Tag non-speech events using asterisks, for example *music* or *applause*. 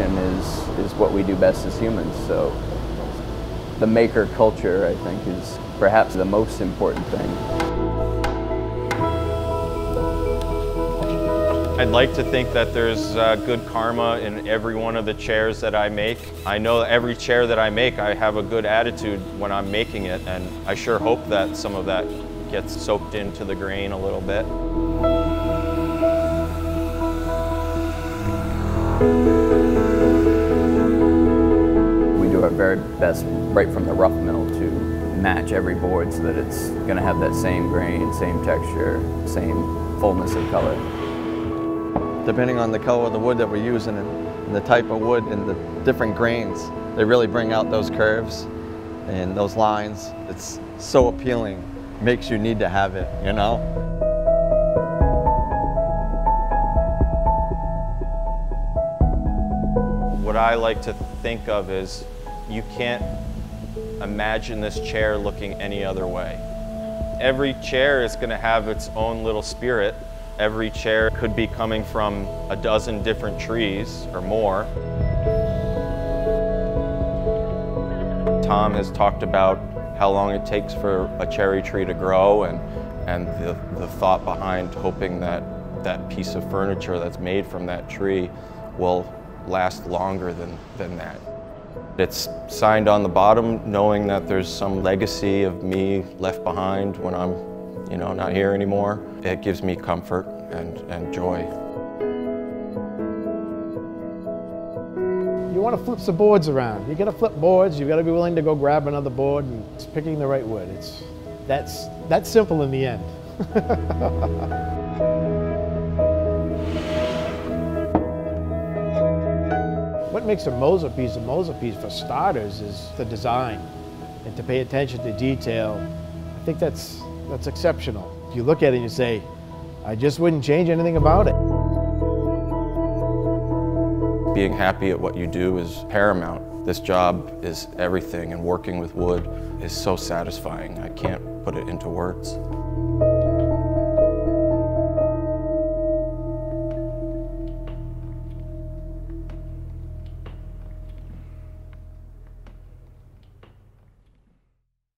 is what we do best as humans. So the maker culture, I think, is perhaps the most important thing. I'd like to think that there's uh, good karma in every one of the chairs that I make. I know every chair that I make, I have a good attitude when I'm making it, and I sure hope that some of that gets soaked into the grain a little bit. Very best right from the rough mill to match every board so that it's going to have that same grain, same texture, same fullness of color. Depending on the color of the wood that we're using and the type of wood and the different grains, they really bring out those curves and those lines. It's so appealing, makes you need to have it, you know? What I like to think of is you can't imagine this chair looking any other way. Every chair is going to have its own little spirit. Every chair could be coming from a dozen different trees or more. Tom has talked about how long it takes for a cherry tree to grow and, and the, the thought behind hoping that that piece of furniture that's made from that tree will last longer than, than that. It's signed on the bottom knowing that there's some legacy of me left behind when I'm you know, not here anymore. It gives me comfort and, and joy. You want to flip some boards around. You got to flip boards. You got to be willing to go grab another board and it's picking the right wood. It's that's that's simple in the end. *laughs* what makes a Moser piece a Moser piece for starters is the design and to pay attention to detail. I think that's that's exceptional. You look at it and you say, I just wouldn't change anything about it. Being happy at what you do is paramount. This job is everything and working with wood is so satisfying. I can't put it into words.